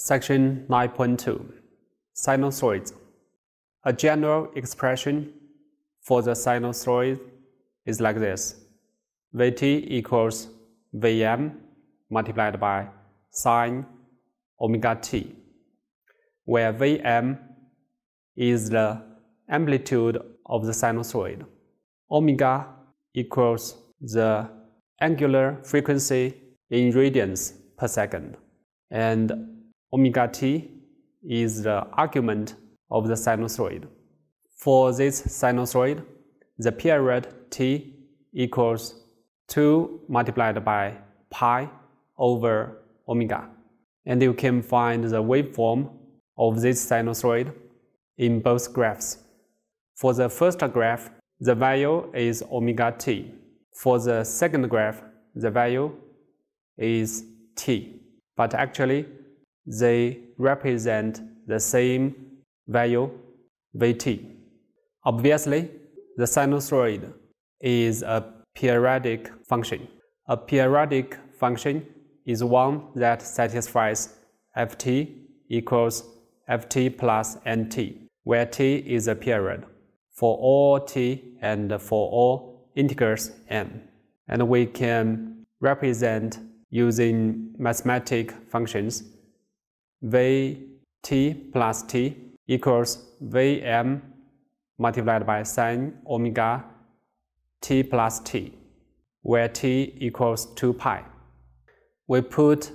Section 9.2 Sinusoids A general expression for the sinusoid is like this. Vt equals Vm multiplied by sine omega t, where Vm is the amplitude of the sinusoid. Omega equals the angular frequency in radians per second, and omega t is the argument of the sinusoid. For this sinusoid, the period t equals 2 multiplied by pi over omega. And you can find the waveform of this sinusoid in both graphs. For the first graph, the value is omega t. For the second graph, the value is t. But actually, they represent the same value, Vt. Obviously, the sinusoid is a periodic function. A periodic function is one that satisfies ft equals ft plus nt, where t is a period for all t and for all integers n. And we can represent using mathematic functions vt plus t equals vm multiplied by sine omega t plus t, where t equals 2 pi. We put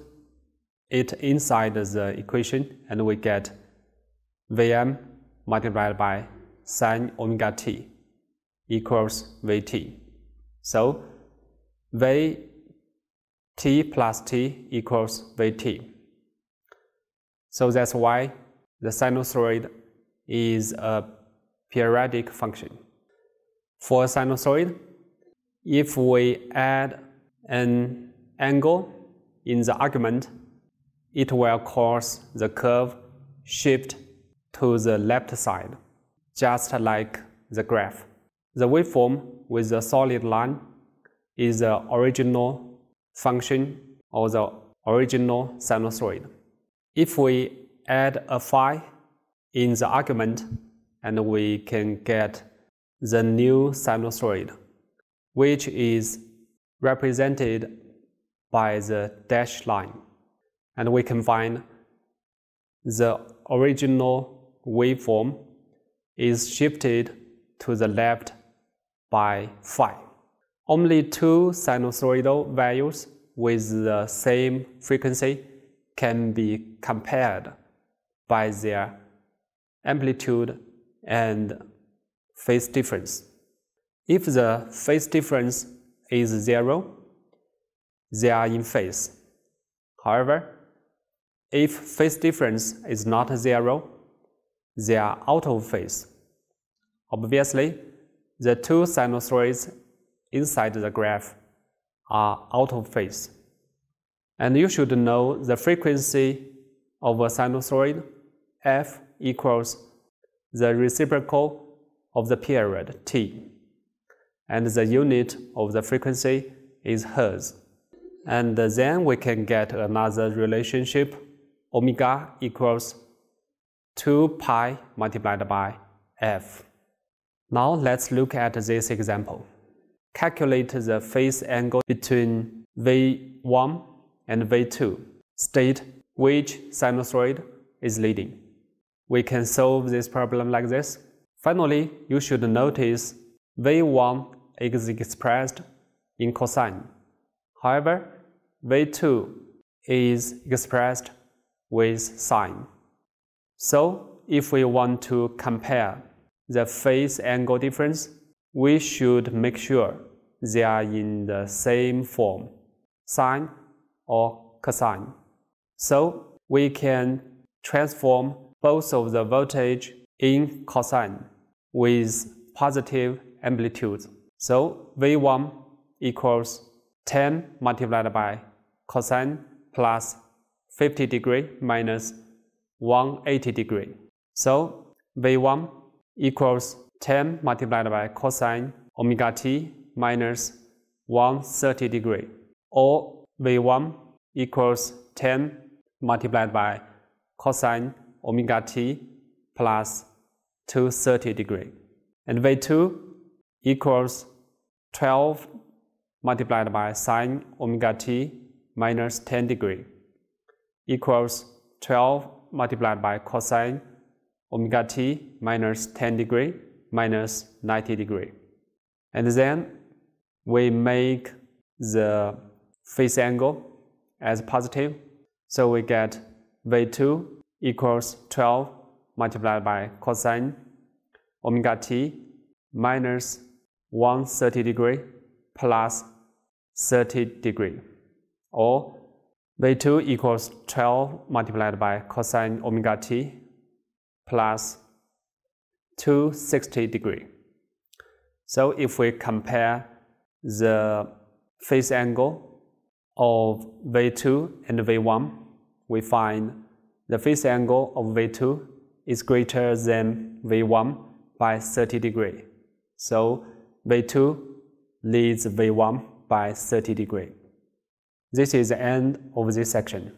it inside the equation and we get Vm multiplied by sine omega t equals Vt. So Vt plus t equals Vt. So that's why the sinusoid is a periodic function. For a sinusoid, if we add an angle in the argument, it will cause the curve shift to the left side, just like the graph. The waveform with the solid line is the original function or the original sinusoid. If we add a phi in the argument, and we can get the new sinusoid, which is represented by the dashed line. And we can find the original waveform is shifted to the left by phi. Only two sinusoidal values with the same frequency can be compared by their amplitude and phase difference. If the phase difference is zero, they are in phase. However, if phase difference is not zero, they are out of phase. Obviously, the two sinusoids inside the graph are out of phase. And you should know the frequency of a sinusoid f equals the reciprocal of the period t, and the unit of the frequency is hertz. And then we can get another relationship, omega equals 2 pi multiplied by f. Now let's look at this example. Calculate the phase angle between V1 and V2. State which sinusoid is leading. We can solve this problem like this. Finally, you should notice V1 is expressed in cosine. However, V2 is expressed with sine. So, if we want to compare the phase angle difference, we should make sure they are in the same form, sine or cosine. So, we can transform both of the voltage in cosine with positive amplitude. So V1 equals 10 multiplied by cosine plus 50 degree minus 180 degree. So V1 equals 10 multiplied by cosine omega t minus 130 degree or V1 equals 10 multiplied by cosine omega t plus 230 degree. And V2 equals 12 multiplied by sine omega t minus 10 degree equals 12 multiplied by cosine omega t minus 10 degree minus 90 degree. And then we make the phase angle as positive. So we get V2 equals 12 multiplied by cosine omega t minus 130 degree plus 30 degree or V2 equals 12 multiplied by cosine omega t plus 260 degree. So if we compare the phase angle of V2 and V1, we find the phase angle of V2 is greater than V1 by 30 degree. So V2 leads V1 by 30 degree. This is the end of this section.